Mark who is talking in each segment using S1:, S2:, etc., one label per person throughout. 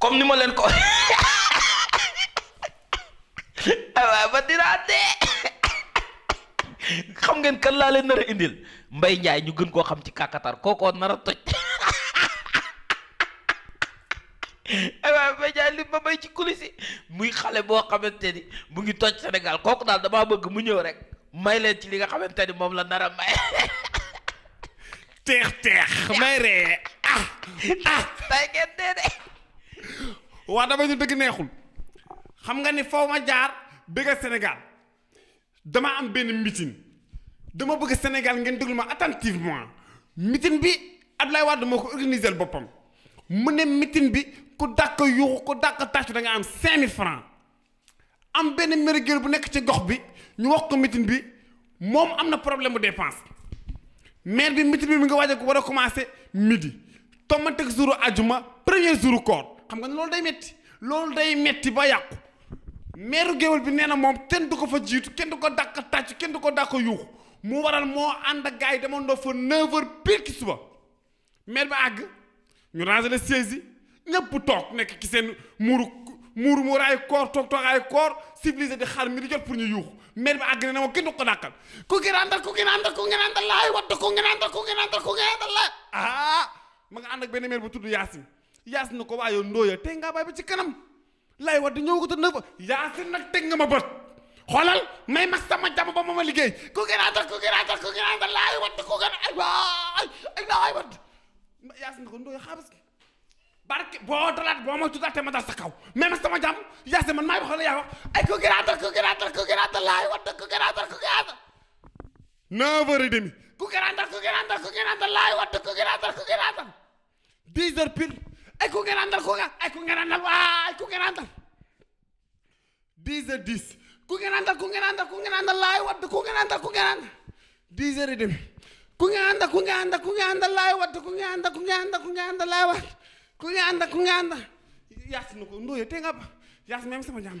S1: comme ni ma leen ko waaw ba dinaa dee xam ngeen kan laa leen nar a indil Mbaye Ndiaye ñu gën koo xam ci kàkkatar kookoo nar a toj waaw Mbaye Ndiaye li ma may ci kulisi muy xale boo xamante ni mu ngi toj Sénégal kooku daal damaa bëgg mu ñëw rek may leen ci li nga xamante ni moom la nar a may
S2: teex teex may ree ah ah
S1: tay ngeen dee de
S2: waa dama ñu dëgg neexul xam nga ni faw ma jaar bëgg Sénégal dama am benn meeting dama bëgg Sénégal ngeen déglu ma attentivement meeting bi Abdoulaye Wade moo ko organisé boppam mu ne meeting bi ku dàq yuuxu ku dàq tàccu da nga am 5000 francs am benn mérigéel bu nekk ci gox bi ñu wax ko mitin bi moom am na problème bu dépense maire bi mitin bi mi nga waaj a war a commencé midi tommanteeg jouru ajuma premier jouru koor xam nga ne loolu day metti loolu day metti ba yàqu meeru géwél bi nee na moom kenn du ko fa jiitu kenn du ko dàq tàcc kenn du ko dàq yuuxu mu waral moo ànd ak gars yi demandoo fa 9h pile ci suba maire ba àgg ñu ranger les sièges yi ñëpp toog nekk ci seen muuru muuru muur ay koor toog toog ay koor civilisé di xaar mi di jot pour ñu yuuxu maire ba àgg ne moom kenn du ko dàqal ku ngeen àndal ku ngeen àndal ku ngeen àndal laay wadd ku ngeen àndal ku ngeen àndal ku ngeen àndal laay ah ma nga ànd ak benn maire bu tudd Yaasin Yaasin na ko waa yow ndooya tey ngaa bàyyi ba ci kanam lay war di ñëw ko te neuf yaasin nag teg nga ma bët xoolal may ma sama jàmm ba ma ma liggéey ku gën a tax ku gën a tax ku gën a tax laay wat ku gën a ay waay ay laay wat yaasin ko ndooy xaabas barke boo dalaat boo ma tuddaat te ma dal sa kaw may ma sama jàmm yaasin man maay wax la yaa wax ay ku gën a tax ku gën a tax ku gën a tax laay wat ku gën a tax ku gën a tax neuf heures et demi ku gën a tax ku gën a tax ku gën a tax laay wat ku gën a tax ku gën a tax dix heures pile ay ku ngeen àndal ku nga ay ku ngeen àndal waay ku ngeen àndal dix heures dix ku ngeen àndal ku ngeen àndal ku ngeen àndal laay wadd ku ngeen àndal ku ngeen àndal dix heures et demi ku ngeen àndal ku ngeen àndal ku ngeen àndal laay wadd ku ngeen àndal ku ngeen àndal ku ngeen àndal laay wadd ku ngeen àndal ku ngeen àndal yaas na ko ndóoye te nga ba yaas même sama jàmm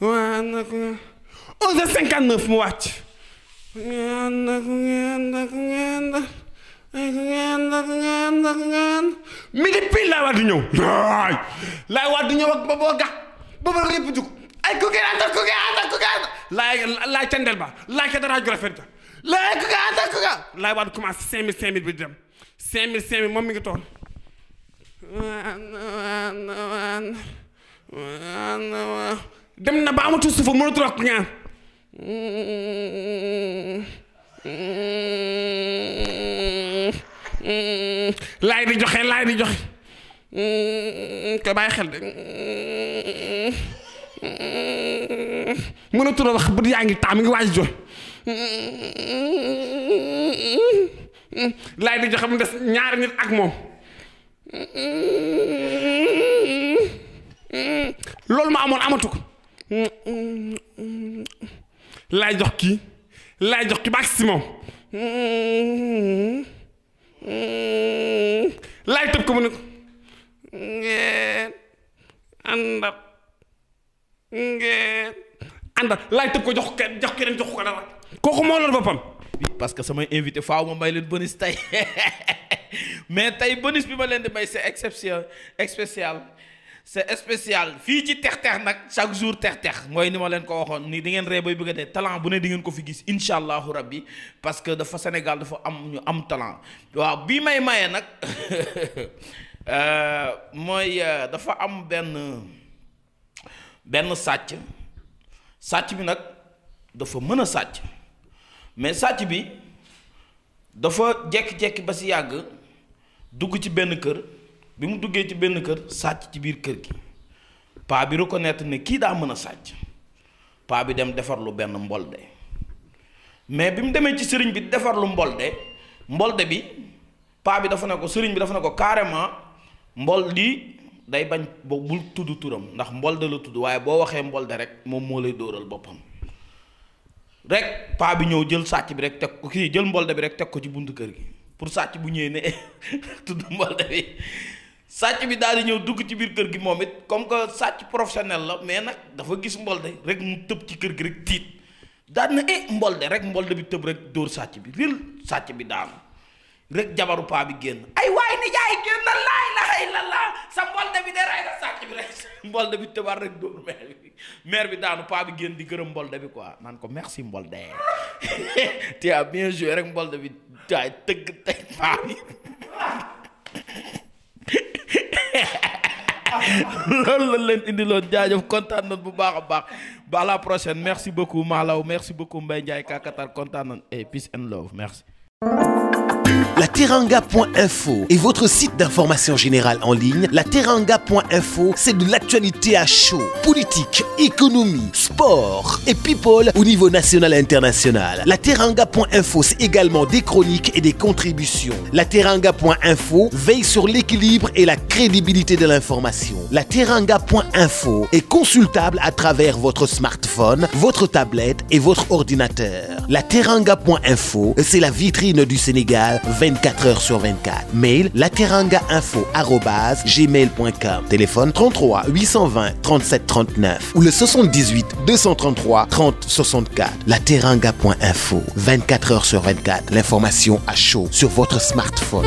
S2: waa na ko onze heures cinquante neuf mu wàcc ngeen da ku ngeen da ku ngeen da ay ku ngeen da ku ngeen da ku ngeen midi pile laay waat di ñëw waay laay waat di ñëw ak boobu ga boobu la yëpp jug ay ku ngeen ànd ak ku ngeen ànd ak ku ngeen laay laay candel ba laay ka dara ju rafet ja laay ku ngeen ànd ak ku ngeen laay waat commencé cinq mille cinq mille bi di dem cinq mille cinq mille moom mi ngi toon dem na ba amatul suufa mënatul ak ñaan laay di joxe laay di joxe ko bàyyi xel de mënatul a wax bët yaa ngi taa mi ngi waaj jooy laay di joxe mu des ñaari nit ak moom loolu ma amoon amatu ko laay jox kii laay jox ki baax si moom laay tëb ko mu ne ko ngeen àndat ngeen àndal laay tëb ko jox kenn jox keneen jox ko dara kooku moo loolu boppam.
S1: parce que samay invité faaw ma may leen bonus tey mais tey bonus bi ma leen di may c'est exception spécial c'est spécial fii ci tex-tex nag chaque jour tex-tex mooy ni ma leen ko waxoon ni di ngeen ree bay bëgg a dee talent bu ne di ngeen ko fi gis incha allahu rabbi parce que dafa Sénégal dafa am ñu am talent waaw bii may maye nag euh, mooy euh, dafa am benn. benn sàcc sàcc bi nag dafa mën a sàcc mais sàcc bi dafa jekki-jekki ba si yàgg dugg ci benn kër bi mu duggee ci benn kër sàcc ci biir kër gi paa bi reconnaître ne kii daa mën a sàcc paa bi dem defar lu benn mbolde mais bi mu demee ci sëriñ bi defar lu mbolde mbolde bi paa bi dafa ne ko sëriñ bi dafa ne ko carrément mbol di day bañ ba bul tudd turam ndax mbolde la tudd waaye boo waxee mbolde rek moom moo lay dóoral boppam rek paa bi ñëw jël sàcc bi rek teg ko kii jël mbolde bi rek teg ko ci buntu kër gi pour sàcc bu ñëwee ne tudd mbolde bi sàcc bi daal di ñëw dugg ci biir kër gi moom it comme que sàcc professionnel la mais nag dafa gis mbolde rek mu tëb ci kër gi rek tiit daal na eh mbolde rek mbolde bi tëb rek dóor sàcc bi ril sàcc bi daanu rek jabaru paa bi génn ay waay ni jaay génn laa ilaha illallah sa mbolde bi de rey na sàcc bi rek mbolde bi tëbaat rek dóor meer bi meer bi daanu paa bi génn di gërëm mbolde bi quoi naan ko merci mbolde tu as bien joué rek mbolde bi taay tëgg tey paa bi loolu la leen indiloon loon jaajëf kontaan bu baax a baax ba à prochaine merci beaucoup Malaw merci beaucoup Mbaye Ndiaye Kakatar kontaan nañ et peace and love merci
S3: La teranga.info est votre site d'information générale en ligne. La teranga.info, c'est de l'actualité à chaud. Politique, économie, sport et people au niveau national et international. La teranga.info, c'est également des chroniques et des contributions. La teranga.info veille sur l'équilibre et la crédibilité de l'information. La teranga.info est consultable à travers votre smartphone, votre tablette et votre ordinateur. La teranga.info, c'est la vitrine du Sénégal 24 h sur 24. Mail gmail.com Téléphone 33 820 37 39 ou le 78 233 30 64. Lateranga.info 24 h sur 24. L'information à chaud sur votre smartphone.